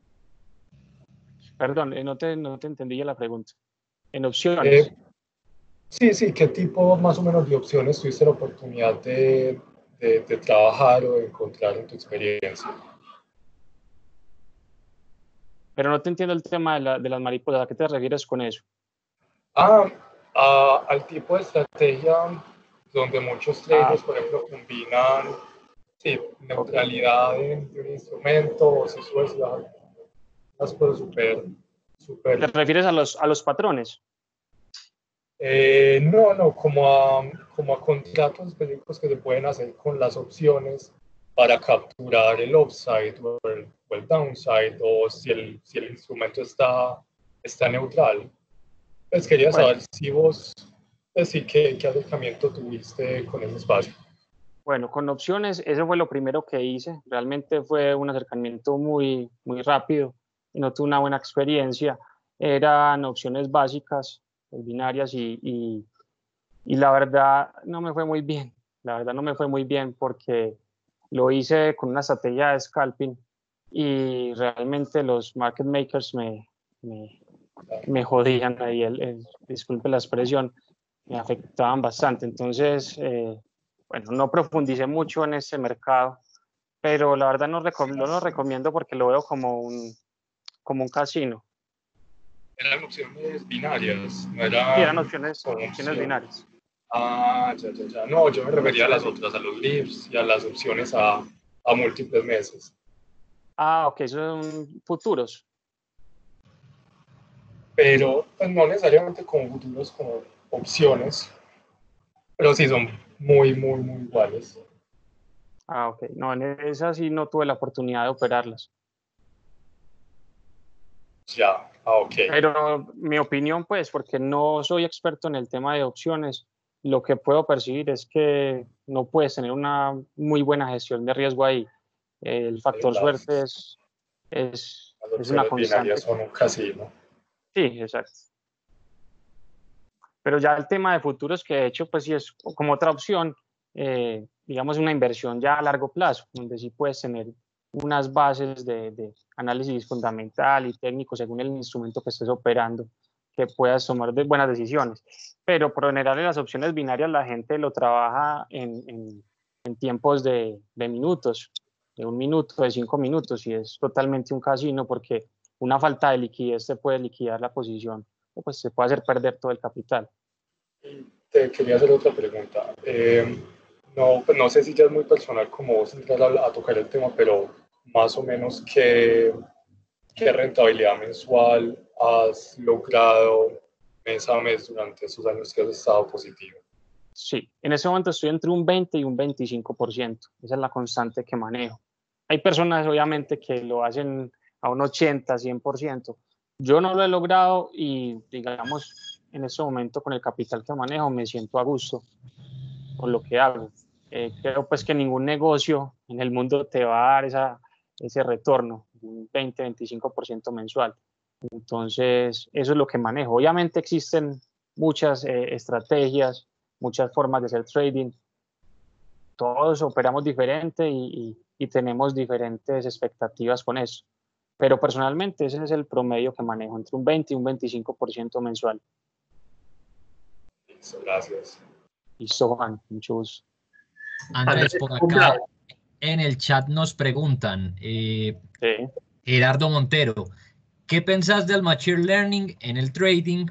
Perdón, eh, no, te, no te entendí la pregunta. En opciones. Eh, sí, sí, ¿qué tipo más o menos de opciones tuviste la oportunidad de, de, de trabajar o de encontrar en tu experiencia? Pero no te entiendo el tema de, la, de las mariposas. ¿A qué te refieres con eso? Ah, al tipo de estrategia donde muchos traders, por ejemplo, combinan sí, neutralidad de, un instrumento o se sube las cosas súper... Super... ¿Te refieres a los, a los patrones? Eh, no, no, como a, como a contratos específicos que se pueden hacer con las opciones para capturar el upside o el, downside o si el, si el instrumento está, está neutral. Pues quería saber si vos decir qué, qué acercamiento tuviste con ese espacio. Bueno, con opciones, eso fue lo primero que hice. Realmente fue un acercamiento muy, muy rápido y no tuve una buena experiencia. Eran opciones básicas, binarias y, y, y, la verdad no me fue muy bien. La verdad no me fue muy bien porque lo hice con una estrategia de scalping y realmente los market makers me, me, me jodían ahí, el, disculpe la expresión, me afectaban bastante. Entonces, eh, bueno, no profundicé mucho en ese mercado, pero la verdad no, no lo recomiendo porque lo veo como un, como un casino. Eran opciones binarias, no eran, opciones, opciones binarias. Ah, ya, ya, ya. No, yo me refería a las otras, a los LIFs y a las opciones a, a múltiples meses. Ah, ok, son futuros. Pero pues, no necesariamente como futuros como opciones, pero sí son muy, muy, muy iguales. Ah, ok. No, en esa sí no tuve la oportunidad de operarlas. Ya, ah, ok. Pero mi opinión, pues, porque no soy experto en el tema de opciones, lo que puedo percibir es que no puedes tener una muy buena gestión de riesgo ahí. El factor suerte es, es, es una constante. son un casino. Sí, exacto. Pero ya el tema de futuros, que de hecho, pues sí es como otra opción, eh, digamos, una inversión ya a largo plazo, donde sí puedes tener unas bases de, de, análisis fundamental y técnico según el instrumento que estés operando, que puedas tomar de buenas decisiones. Pero por general en las opciones binarias la gente lo trabaja en, en, en tiempos de, de, minutos, de un minuto, de cinco minutos, y es totalmente un casino porque una falta de liquidez te puede liquidar la posición o pues se puede hacer perder todo el capital. Te quería hacer otra pregunta. Eh, no, pues no sé si ya es muy personal como vos entrar a, tocar el tema, pero más o menos qué, qué rentabilidad mensual has logrado mes a mes durante esos años que has estado positivo. Sí, en ese momento estoy entre un 20 y un 25%. Esa es la constante que manejo. Hay personas, obviamente, que lo hacen a un 80, 100%. Yo no lo he logrado y, digamos, en ese momento con el capital que manejo me siento a gusto con lo que hago. Eh, creo pues que ningún negocio en el mundo te va a dar esa, ese retorno, un 20-25% mensual. Entonces, eso es lo que manejo. Obviamente existen muchas eh, estrategias, muchas formas de hacer trading. Todos operamos diferente y, y tenemos diferentes expectativas con eso. Pero personalmente ese es el promedio que manejo, entre un 20 y un 25% mensual. Listo, gracias. Listo, Juan, mucho gusto. Andrés, por acá en el chat nos preguntan, eh, Gerardo Montero, ¿qué pensás del Machine Learning en el trading?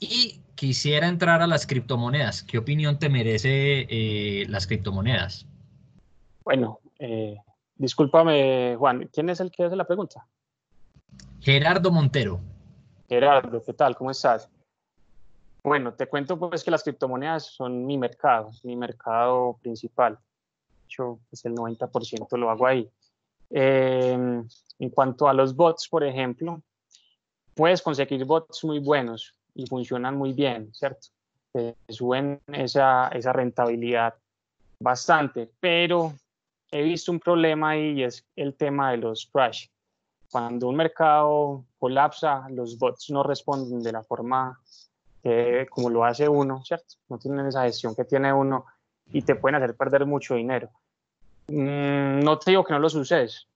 Y quisiera entrar a las criptomonedas. ¿Qué opinión te merece eh, las criptomonedas? Bueno, eh, discúlpame, Juan, ¿quién es el que hace la pregunta? Gerardo Montero. Gerardo, ¿qué tal? ¿Cómo estás? Bueno, te cuento pues que las criptomonedas son mi mercado, mi mercado principal. Hecho, pues el 90% lo hago ahí. Em, en cuanto a los bots, por ejemplo, puedes conseguir bots muy buenos y funcionan muy bien, ¿cierto? suben esa, esa rentabilidad bastante, pero he visto un problema ahí y es el tema de los crash. Cuando un mercado colapsa, los bots no responden de la forma como lo hace uno, ¿cierto? No tienen esa gestión que tiene uno y te pueden hacer perder mucho dinero. Mm, no te digo que no lo sucedes,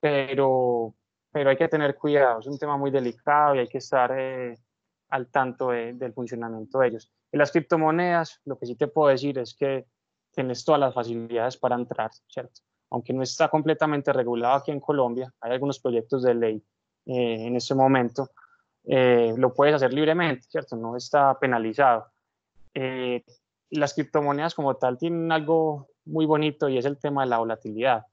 pero, pero hay que tener cuidado. Es un tema muy delicado y hay que estar eh, al tanto del funcionamiento de ellos. En las criptomonedas, lo que sí te puedo decir es que tienes todas las facilidades para entrar, ¿cierto? Aunque no está completamente regulado aquí en Colombia, hay algunos proyectos de ley eh, en este momento, eh, lo puedes hacer libremente, ¿cierto? No está penalizado. Eh, las criptomonedas como tal tienen algo muy bonito y es el tema de la volatilidad,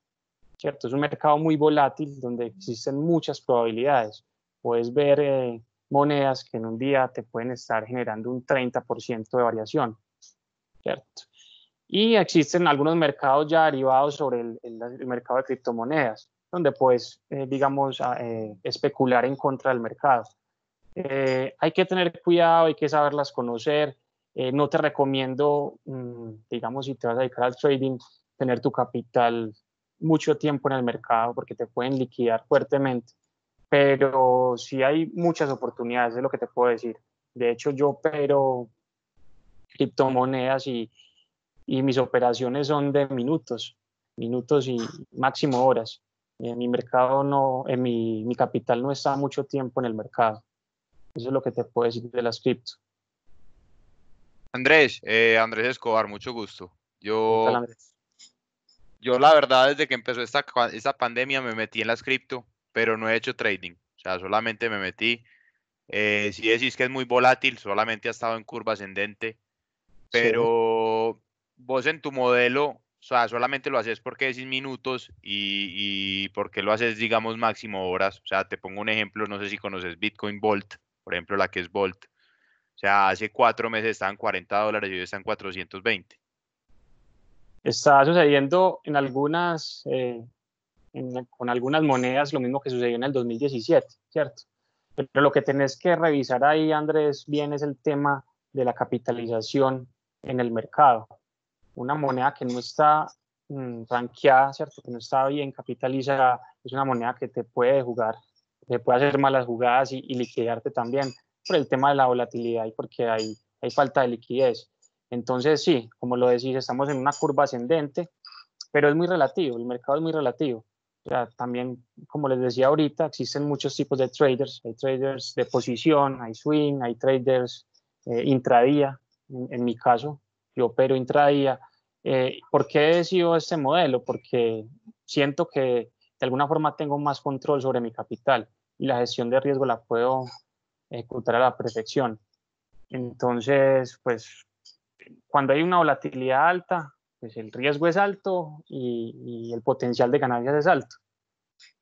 ¿cierto? Es un mercado muy volátil donde existen muchas probabilidades. Puedes ver monedas que en un día te pueden estar generando un 30% de variación, ¿cierto? Y existen algunos mercados ya derivados sobre el, mercado de criptomonedas, donde puedes, eh, digamos, eh, especular en contra del mercado. Eh, hay que tener cuidado, hay que saberlas conocer. no te recomiendo, mm, digamos, si te vas a dedicar al trading, tener tu capital mucho tiempo en el mercado porque te pueden liquidar fuertemente. Pero sí hay muchas oportunidades, es lo que te puedo decir. De hecho, yo opero criptomonedas y, y mis operaciones son de minutos, minutos y máximo horas. En mi mercado no, en mi, mi capital no está mucho tiempo en el mercado. Eso es lo que te puedo decir de las cripto. Andrés, eh, Andrés Escobar, mucho gusto. Yo, yo la verdad desde que empezó esta, esta pandemia me metí en las cripto, pero no he hecho trading. O sea, solamente me metí. Eh, si decís que es muy volátil, solamente ha estado en curva ascendente, pero vos en tu modelo, o sea, solamente lo haces porque decís minutos y, y porque lo haces, digamos, máximo horas. O sea, te pongo un ejemplo, no sé si conoces Bitcoin Volt, por ejemplo, la que es Volt. O sea, hace cuatro meses estaban 40 dólares y hoy están 420. Está sucediendo en algunas, eh, con algunas monedas lo mismo que sucedió en el 2017, ¿cierto? Pero lo que tenés que revisar ahí, Andrés, bien es el tema de la capitalización en el mercado una moneda que no está mm, ranqueada, ¿cierto? Que no está bien capitalizada, es una moneda que te puede jugar, te puede hacer malas jugadas y, liquidarte también por el tema de la volatilidad y porque hay, hay falta de liquidez. Entonces, sí, como lo decís, estamos en una curva ascendente, pero es muy relativo, el mercado es muy relativo. O sea, también, como les decía ahorita, existen muchos tipos de traders. Hay traders de posición, hay swing, hay traders eh, intradía, en, mi caso, yo opero intradía. Eh, ¿Por qué he decidido este modelo? Porque siento que de alguna forma tengo más control sobre mi capital y la gestión de riesgo la puedo ejecutar a la perfección. Entonces, pues cuando hay una volatilidad alta, pues el riesgo es alto y, el potencial de ganancias es alto.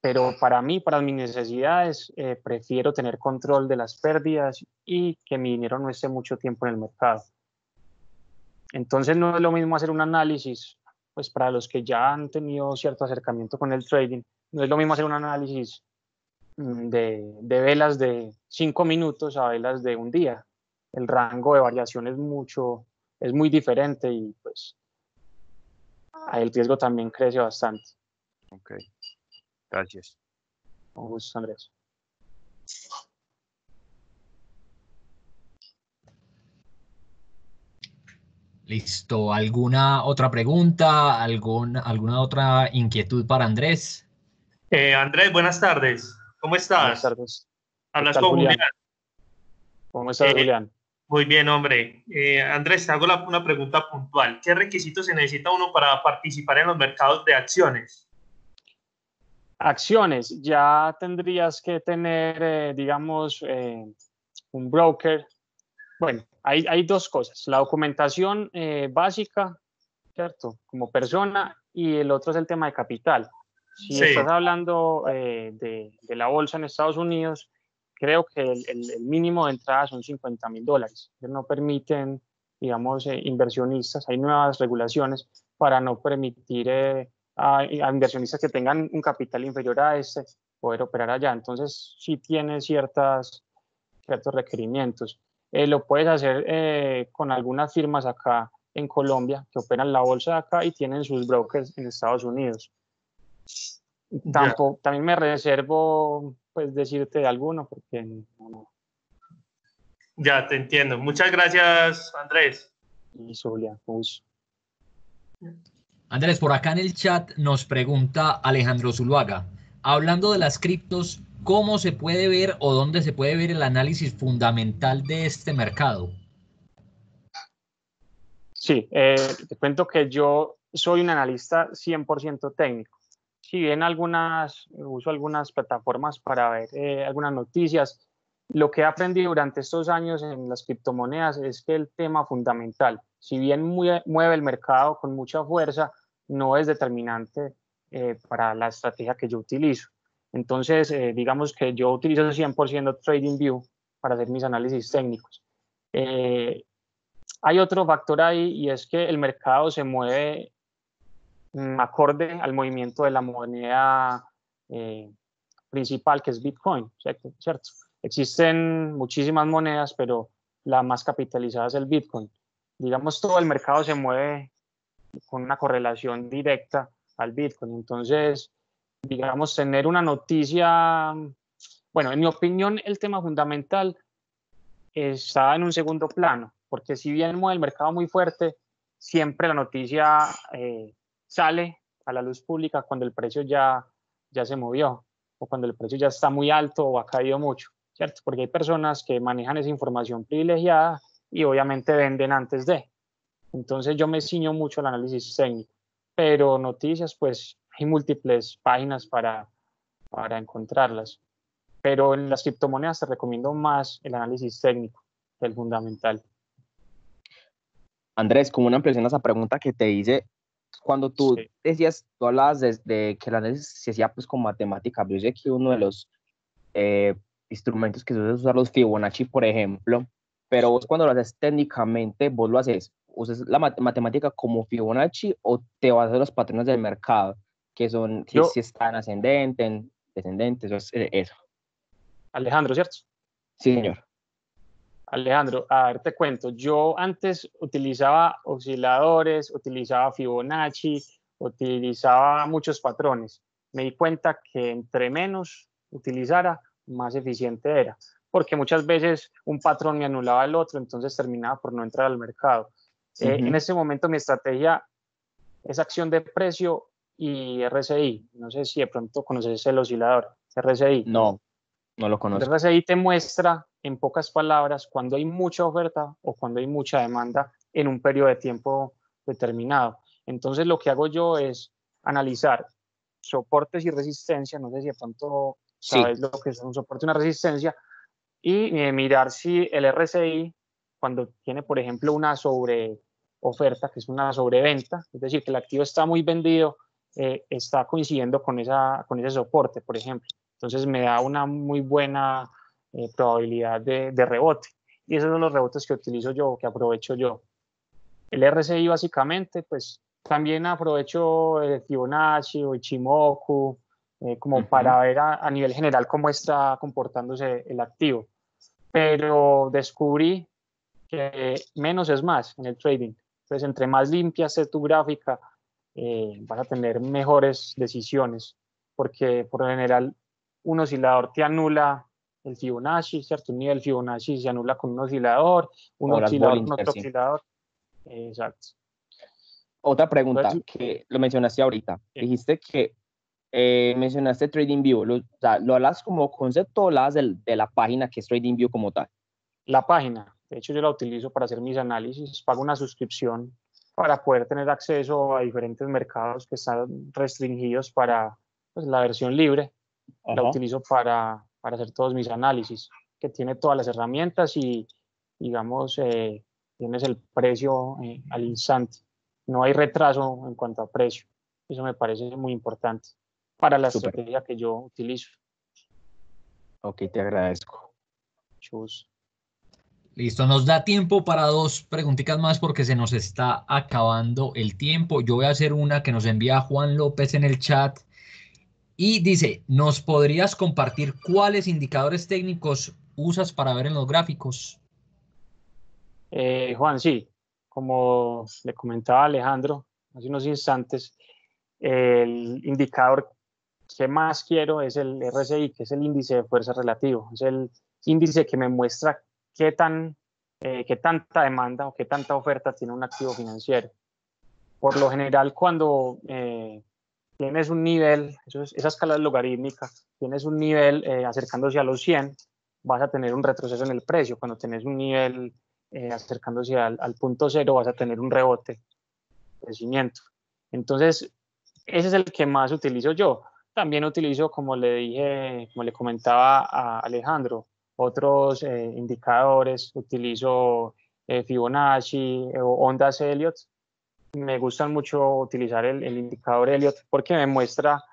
Pero para mí, para mis necesidades, eh, prefiero tener control de las pérdidas y que mi dinero no esté mucho tiempo en el mercado. Entonces no es lo mismo hacer un análisis, pues para los que ya han tenido cierto acercamiento con el trading, no es lo mismo hacer un análisis mm, de, velas de cinco minutos a velas de un día. El rango de variación es mucho, es muy diferente y pues el riesgo también crece bastante. Ok, gracias. Con gusto, Andrés. Listo. ¿Alguna otra pregunta? ¿Algún, ¿Alguna otra inquietud para Andrés? Eh, Andrés, buenas tardes. ¿Cómo estás? Buenas tardes. Hablas con Julián. ¿Cómo estás, eh, Julián? Muy bien, hombre. Eh, Andrés, te hago la- una pregunta puntual. ¿Qué requisitos se necesita uno para participar en los mercados de acciones? Acciones, ya tendrías que tener, eh, digamos, eh, un broker. Bueno, hay, hay dos cosas. La documentación eh, básica, ¿cierto? Como persona, y el otro es el tema de capital. Si Sí. estás hablando eh, de, de la bolsa en Estados Unidos, creo que el, el- el mínimo de entrada son 50 mil dólares. No permiten, digamos, eh, inversionistas, hay nuevas regulaciones para no permitir eh, a, a inversionistas que tengan un capital inferior a este poder operar allá. Entonces, sí tiene ciertas, ciertos requerimientos. Eh, lo puedes hacer eh, con algunas firmas acá en Colombia que operan la bolsa acá y tienen sus brokers en Estados Unidos. Tampoco, también me reservo pues decirte de alguno porque no, no. Ya, te entiendo. Muchas gracias, Andrés. Y Zulia, pues, Andrés, por acá en el chat nos pregunta Alejandro Zuluaga, hablando de las criptos, ¿cómo se puede ver o dónde se puede ver el análisis fundamental de este mercado? Sí, eh, te cuento que yo soy un analista 100% técnico. Si bien algunas, uso algunas plataformas para ver eh, algunas noticias, lo que he aprendido durante estos años en las criptomonedas es que el tema fundamental, si bien mue- mueve el mercado con mucha fuerza, no es determinante eh, para la estrategia que yo utilizo. Entonces, eh, digamos que yo utilizo 100% TradingView para hacer mis análisis técnicos. Eh, hay otro factor ahí y es que el mercado se mueve acorde al movimiento de la moneda eh, principal que es Bitcoin, ¿cierto? ¿cierto? Existen muchísimas monedas, pero la más capitalizada es el Bitcoin. Digamos, todo el mercado se mueve con una correlación directa al Bitcoin. Entonces, digamos, tener una noticia, bueno, en mi opinión, el tema fundamental está en un segundo plano, porque si bien mueve el mercado muy fuerte, siempre la noticia eh, sale a la luz pública cuando el precio ya, ya se movió o cuando el precio ya está muy alto o ha caído mucho, ¿cierto? Porque hay personas que manejan esa información privilegiada y obviamente venden antes de. Entonces yo me ciño mucho al análisis técnico, pero noticias, pues hay múltiples páginas para, para encontrarlas. Pero en las criptomonedas te recomiendo más el análisis técnico que el fundamental. Andrés, como una impresión a esa pregunta que te hice, cuando tú Sí. decías, tú hablabas de, de que el análisis se hacía pues con matemática, pero yo sé que uno de los eh, instrumentos que usa usar los Fibonacci, por ejemplo, pero vos cuando lo haces técnicamente, vos lo haces, usas la mat- matemática como Fibonacci o te vas a los patrones del mercado, que son, que Yo- si están ascendentes, en- descendentes, eso. es- eh, eso. Alejandro, ¿cierto? Sí, señor. Alejandro, a ver, te cuento. Yo antes utilizaba osciladores, utilizaba Fibonacci, utilizaba muchos patrones. Me di cuenta que entre menos utilizara, más eficiente era, porque muchas veces un patrón me anulaba el otro, entonces terminaba por no entrar al mercado. Eh. En este momento mi estrategia es acción de precio y RSI. No sé si de pronto conoces el oscilador, RSI. No, no lo conozco. RSI te muestra, en pocas palabras, cuando hay mucha oferta o cuando hay mucha demanda en un periodo de tiempo determinado. Entonces, lo que hago yo es analizar soportes y resistencia. No sé si de pronto Sí. sabes lo que es un soporte y una resistencia. Y eh, mirar si el RSI, cuando tiene, por ejemplo, una sobre oferta, que es una sobreventa, es decir, que el activo está muy vendido, eh, está coincidiendo con, esa, con ese soporte, por ejemplo. Entonces me da una muy buena eh, probabilidad de, de rebote. Y esos son los rebotes que utilizo yo, que aprovecho yo. El RSI básicamente, pues también aprovecho el Fibonacci o Ichimoku, eh, como Ujú. para ver a, a nivel general cómo está comportándose el activo. Pero descubrí que menos es más en el trading. Entonces, entre más limpia esté tu gráfica, eh, vas a tener mejores decisiones, porque por lo general un oscilador te anula el Fibonacci, ¿cierto? Un nivel Fibonacci se anula con un oscilador, un O oscilador con otro sí. oscilador. Exacto. Otra pregunta que lo mencionaste ahorita. Dijiste que eh, mencionaste TradingView. Lo, o sea, ¿Lo hablas como concepto o hablas de, de la página que es TradingView como tal? La página. De hecho, yo la utilizo para hacer mis análisis. Pago una suscripción para poder tener acceso a diferentes mercados que están restringidos para pues, la versión libre. La utilizo para, para, hacer todos mis análisis, que tiene todas las herramientas y, digamos, eh, tienes el precio eh, al instante. No hay retraso en cuanto a precio. Eso me parece muy importante para la estrategia que yo utilizo. Ok, te agradezco. Chus. Listo, nos da tiempo para dos preguntitas más porque se nos está acabando el tiempo. Yo voy a hacer una que nos envía Juan López en el chat y dice, ¿nos podrías compartir cuáles indicadores técnicos usas para ver en los gráficos? Eh, Juan, sí, como le comentaba Alejandro hace unos instantes, el indicador que más quiero es el RSI, que es el índice de fuerza relativo. Es el índice que me muestra qué, tan, eh, qué tanta demanda o qué tanta oferta tiene un activo financiero. Por lo general, cuando eh, tienes un nivel, eso esa escala es logarítmica, tienes un nivel eh, acercándose a los 100, vas a tener un retroceso en el precio. Cuando tienes un nivel acercándose al, al, punto cero, vas a tener un rebote, crecimiento. Entonces, ese es el que más utilizo yo. También utilizo, como le dije, como le comentaba a Alejandro, otros eh, indicadores, utilizo eh, Fibonacci eh, ondas Elliott. Me gustan mucho utilizar el, indicador Elliott porque me muestra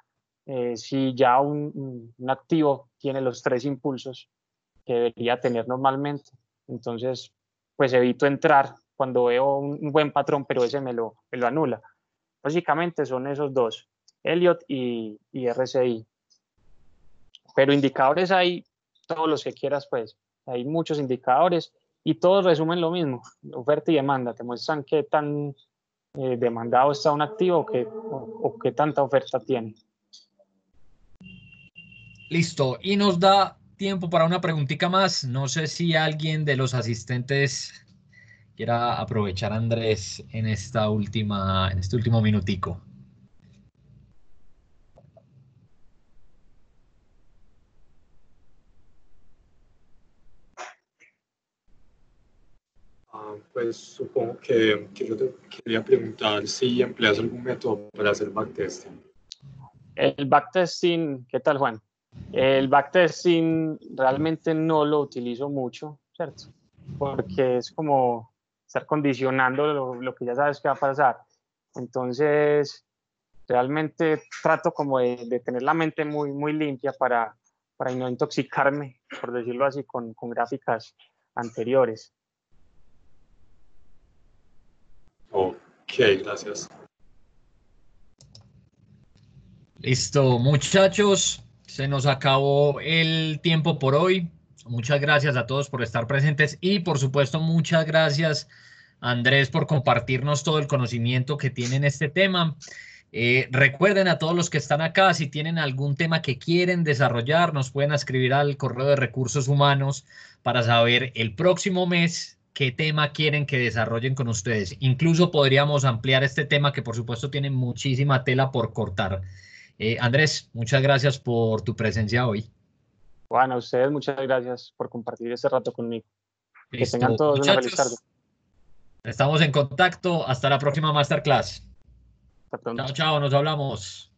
si ya un, un, activo tiene los tres impulsos que debería tener normalmente. Entonces, pues evito entrar cuando veo un, buen patrón, pero ese me lo, me lo anula. Básicamente son esos dos. Elliot y, y RCI. Pero indicadores hay todos los que quieras, pues. Hay muchos indicadores y todos resumen lo mismo, oferta y demanda, te muestran qué tan eh, demandado está un activo o, o qué tanta oferta tiene. Listo, y nos da tiempo para una preguntita más. No sé si alguien de los asistentes quiera aprovechar Andrés en esta última, en este último minutico. Pues supongo que, que, yo te quería preguntar si empleas algún método para hacer backtesting. El backtesting, ¿qué tal Juan? El backtesting realmente no lo utilizo mucho, ¿cierto? Porque es como estar condicionando lo, lo que ya sabes que va a pasar. Entonces, realmente trato como de, de, tener la mente muy, muy limpia para, para no intoxicarme, por decirlo así, con, con gráficas anteriores. Ok, gracias. Listo, muchachos, se nos acabó el tiempo por hoy. Muchas gracias a todos por estar presentes y por supuesto muchas gracias Andrés por compartirnos todo el conocimiento que tiene en este tema. Eh, recuerden a todos los que están acá, si tienen algún tema que quieren desarrollar, nos pueden escribir al correo de recursos humanos para saber el próximo mes qué tema quieren que desarrollen con ustedes. Incluso podríamos ampliar este tema que por supuesto tiene muchísima tela por cortar. Eh, Andrés, muchas gracias por tu presencia hoy. Bueno, a ustedes muchas gracias por compartir este rato conmigo. Que tengan todos una feliz tarde. Estamos en contacto. Hasta la próxima masterclass. Hasta pronto. Chao, chao, nos hablamos.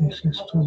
This is to